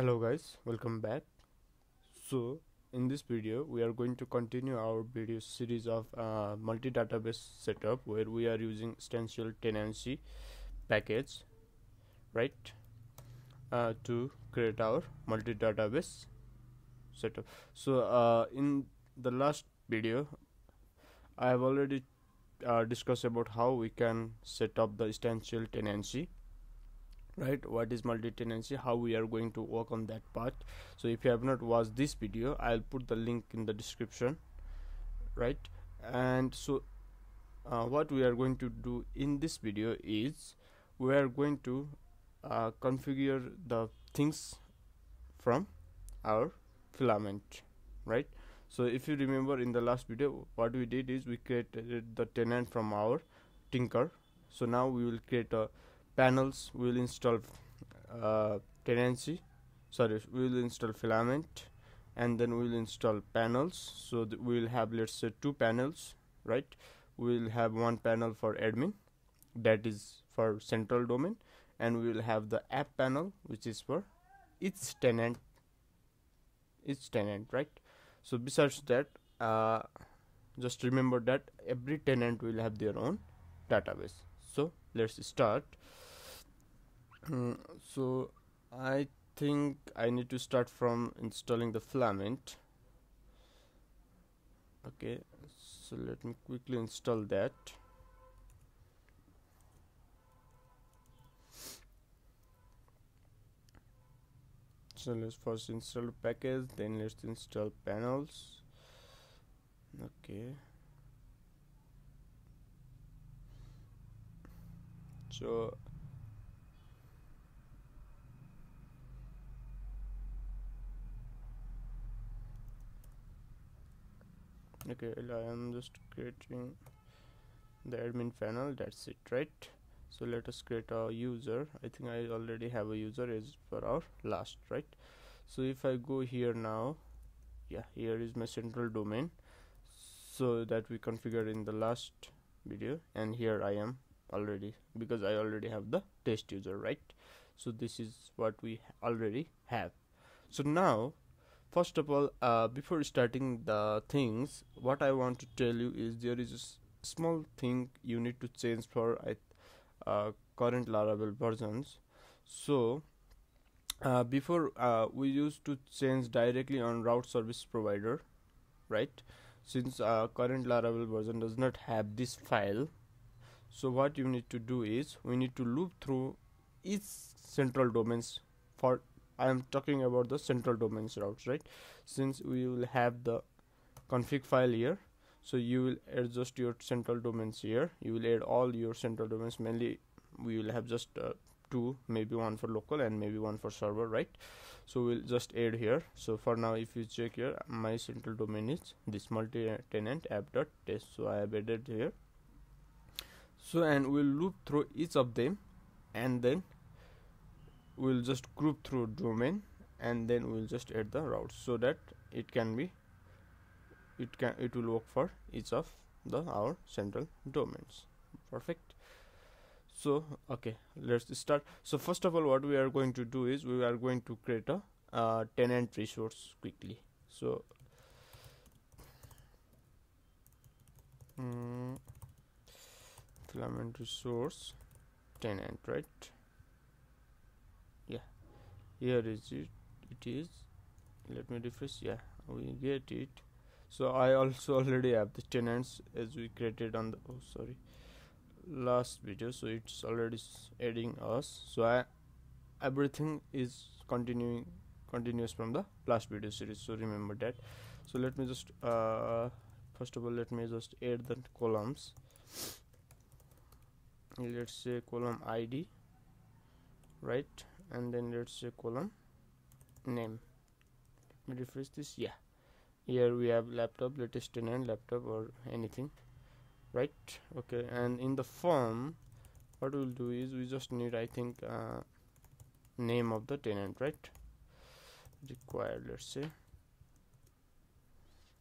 hello guys. Welcome back. So in this video we are going to continue our video series of uh, multi-database setup where we are using Stancl tenancy package right uh, to create our multi-database setup. So uh, in the last video I have already uh, discussed about how we can set up the Stancl tenancy right? What is multi-tenancy? How we are going to work on that part. So if you have not watched this video i'll put the link in the description right? And so uh, what we are going to do in this video is we are going to uh, configure the things from our filament right? So if you remember in the last video what we did is we created the tenant from our tinker. So now we will create a panels we will install uh, tenancy sorry we will install filament and then we will install panels. So we will have let's say two panels right? We will have one panel for admin that is for central domain and we will have the app panel which is for each tenant each tenant right? So besides that uh, just remember that every tenant will have their own database. So let's start Hmm, so I think I need to start from installing the filament. Okay so let me quickly install that. So let's first install the package then let's install panels. Okay. So okay I am just creating the admin panel. That's it right? So let us create a user. I think I already have a user as for our last right? So if I go here now yeah here is my central domain. So that we configured in the last video. And here I am already because I already have the test user right? So this is what we already have. So now first of all uh, before starting the things what I want to tell you is there is a small thing you need to change for uh, current Laravel versions. So uh, before uh, we used to change directly on route service provider right? Since uh, current Laravel version does not have this file so what you need to do is we need to loop through each central domains for I am talking about the central domains routes right? Since we will have the config file here so you will adjust your central domains here. You will add all your central domains. Mainly we will have just uh, two maybe one for local and maybe one for server right? So we'll just add here. So for now if you check here my central domain is this multi-tenant app.test so I have added here. So and we'll loop through each of them and then we'll just group through domain and then we'll just add the routes so that it can be it can it will work for each of the our central domains. Perfect. So okay let's start. So first of all what we are going to do is we are going to create a uh, tenant resource quickly. So um, filament resource tenant right here is it it is. Let me refresh yeah we get it. So I also already have the tenants as we created on the oh sorry. Last video so it's already adding us. So I everything is continuing continuous from the last video series so remember that. So let me just uh, first of all let me just add the columns. Let's say column id right and then let's say column name. Let me refresh this yeah. Here we have laptop latest tenant laptop or anything. Right? Okay and in the form what we'll do is we just need i think uh, name of the tenant right? Required let's say.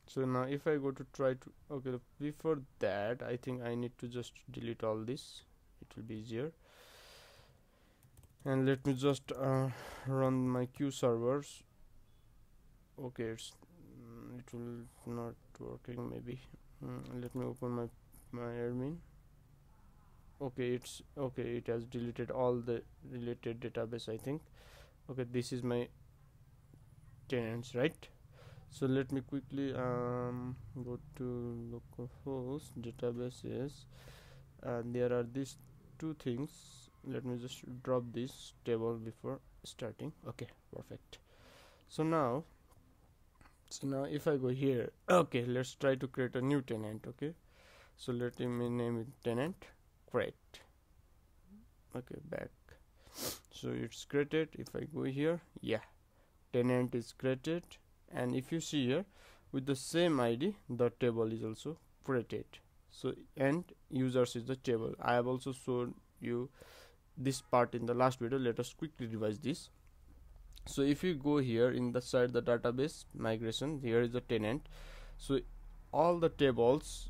So now if i go to try to okay before that i think i need to just delete all this. It will be easier and let me just uh, run my queue servers. Okay it's mm, it will not working maybe. Mm, let me open my my admin. Okay it's okay it has deleted all the related database I think. Okay this is my tenants right? So let me quickly um, go to localhost databases. And there are these two things let me just drop this table before starting. Okay perfect. So now so now if I go here okay let's try to create a new tenant okay? So let me name it tenant create. Okay back. So it's created. If I go here yeah tenant is created. And if you see here with the same ID the table is also created. So and users is the table. I have also shown you this part in the last video. Let us quickly revise this. So if you go here in the side the database migration here is the tenant. So all the tables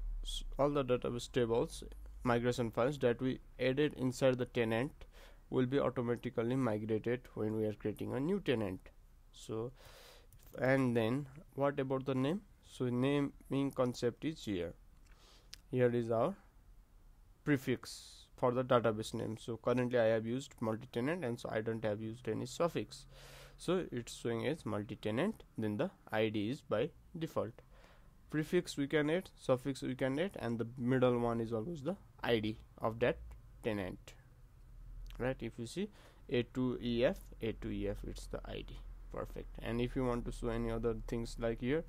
all the database tables migration files that we added inside the tenant will be automatically migrated when we are creating a new tenant. So and then what about the name? So naming concept is here. Here is our prefix for the database name. So currently I have used multi-tenant and so I don't have used any suffix. So it's showing as multi-tenant then the ID is by default. Prefix we can add suffix we can add and the middle one is always the id of that tenant. Right? If you see a2ef a2ef it's the id perfect. And if you want to show any other things like here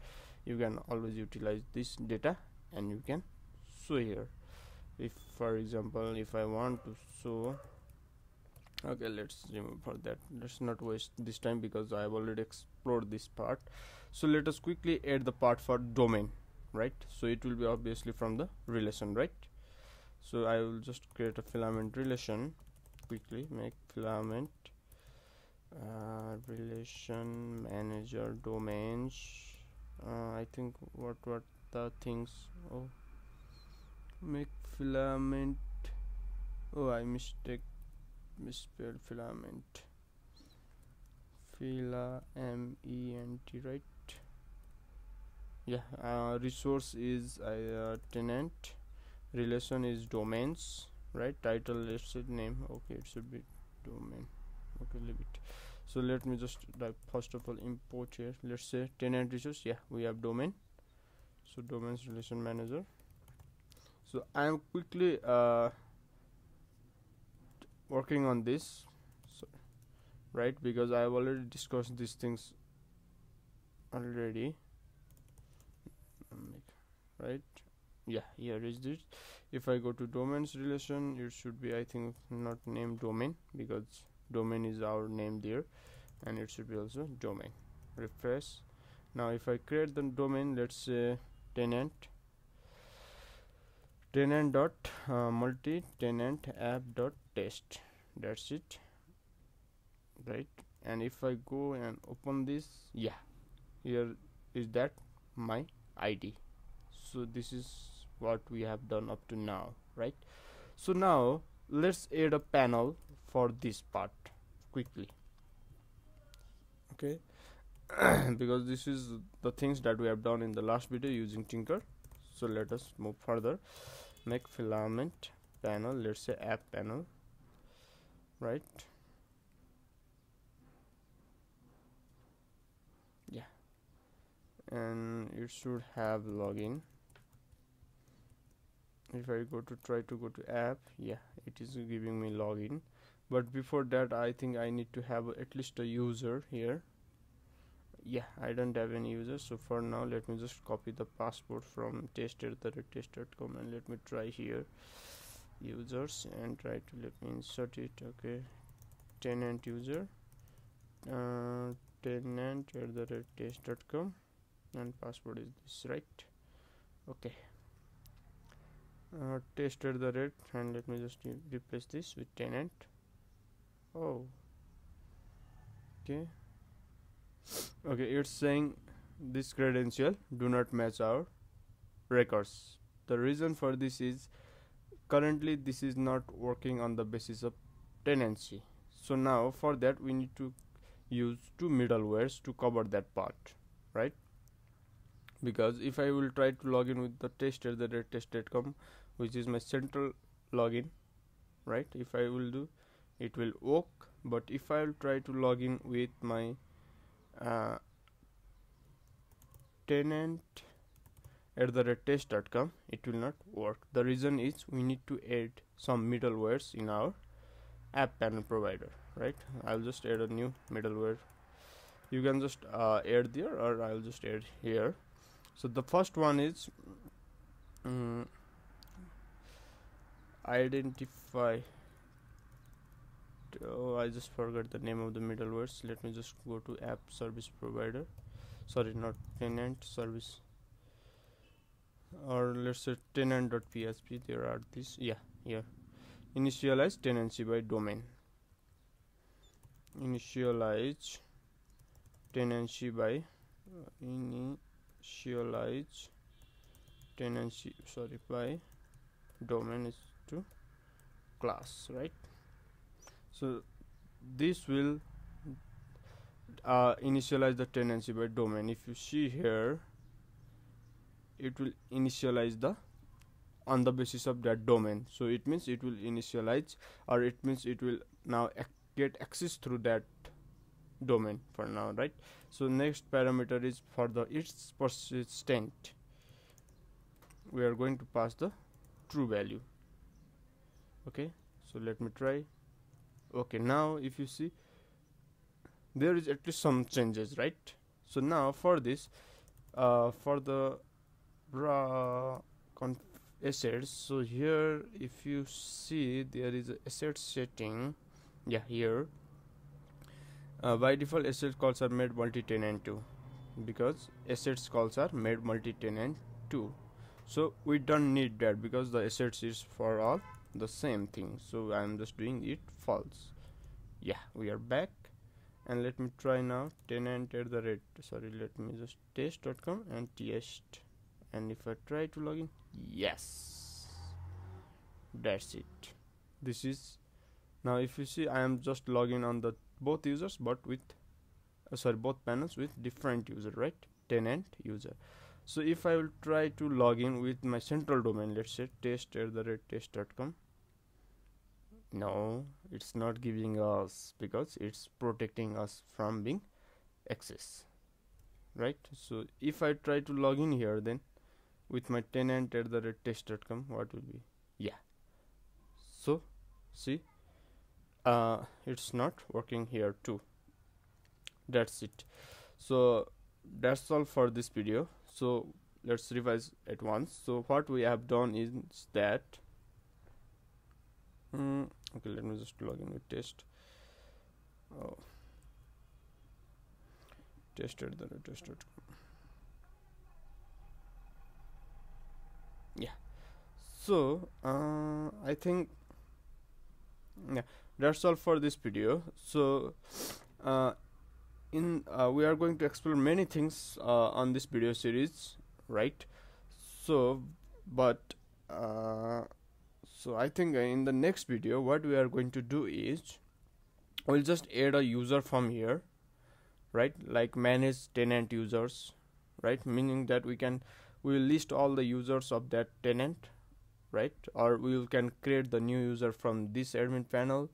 you can always utilize this data and you can show here if for example if i want to show okay let's remove for that. Let's not waste this time because i have already explored this part. So let us quickly add the part for domain right? So it will be obviously from the relation right? So I will just create a filament relation. Quickly make filament uh, relation manager domains. Uh, I think what what the things oh make filament oh I mistake misspelled filament. Fila m e n t right? Yeah uh, resource is uh, tenant. Relation is domains right? Title let's name. Okay it should be domain. Okay leave it. So let me just like first of all import here. Let's say tenant resource. Yeah we have domain. So domains relation manager so i am quickly uh, working on this so, right because i have already discussed these things already. Right? Yeah here is this. If I go to domains relation it should be I think not name domain because domain is our name there and it should be also domain. Refresh. Now if I create the domain let's say tenant tenant dot uh, multi tenant app dot test. That's it. Right? And if I go and open this yeah here is that my ID so this is what we have done up to now right? So now let's add a panel for this part quickly. Okay? Because this is the things that we have done in the last video using tinker so let us move further. Make filament panel. Let's say app panel. Right? Yeah. And it should have login. If I go to try to go to app yeah it is giving me login. But before that I think I need to have at least a user here yeah I don't have any users so for now let me just copy the passport from test.test.com and let me try here. Users and try to let me insert it okay. Tenant user uh, tenant at the test.com and password is this right? Okay. Uh, tested the rate and let me just replace this with tenant. Oh. Okay okay it's saying this credential do not match our records. The reason for this is currently this is not working on the basis of tenancy. So now for that we need to use two middlewares to cover that part right? Because if I will try to log in with the test at the test.com which is my central login right? If I will do it will work. But if I will try to log in with my uh, tenant at the test.com it will not work. The reason is we need to add some middlewares in our app panel provider right? I'll just add a new middleware. You can just uh, add there or I'll just add here. So the first one is um, identify oh I just forgot the name of the middlewares let me just go to app service provider. Sorry not tenant service. Or let's say tenant.php there are these. Yeah here. Initialize tenancy by domain. Initialize tenancy by uh, initialize tenancy sorry by domain is to class right so this will uh, initialize the tenancy by domain. If you see here it will initialize the on the basis of that domain. So it means it will initialize or it means it will now get access through that domain for now right? So next parameter is for the its persistent. We are going to pass the true value. Okay? So let me try okay now if you see there is at least some changes right? So now for this uh, for the raw assets so here if you see there is a asset setting yeah here. Uh, by default asset calls are made multi-tenant too because assets calls are made multi-tenant too. So we don't need that because the assets is for all the same thing. So I'm just doing it false. Yeah we are back. And let me try now. Tenant at the rate sorry let me just test.com and test. And if I try to login yes. That's it. This is now if you see I am just logging on the both users but with uh, sorry both panels with different user right? Tenant user so if I will try to log in with my central domain let's say test at the rate test.com no it's not giving us because it's protecting us from being access right? So if I try to log in here then with my tenant at the rate test.com what will be? Yeah. So see uh, it's not working here too. That's it. So that's all for this video so let's revise at once. So what we have done is that mm, okay let me just log in with test. Oh. Tested the tested yeah. So uh, I think yeah that's all for this video. So uh, in uh, we are going to explore many things uh, on this video series right? So but uh, so I think in the next video what we are going to do is we'll just add a user from here right? Like manage tenant users right? Meaning that we can we will list all the users of that tenant right? Or we can create the new user from this admin panel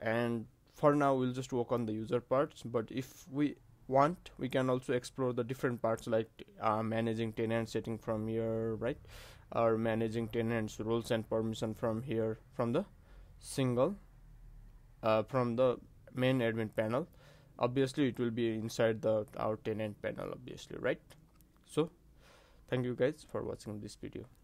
and for now we'll just work on the user parts but if we want we can also explore the different parts like uh, managing tenant setting from here right? Or managing tenants roles and permission from here from the single uh, from the main admin panel. Obviously it will be inside the our tenant panel obviously right? So thank you guys for watching this video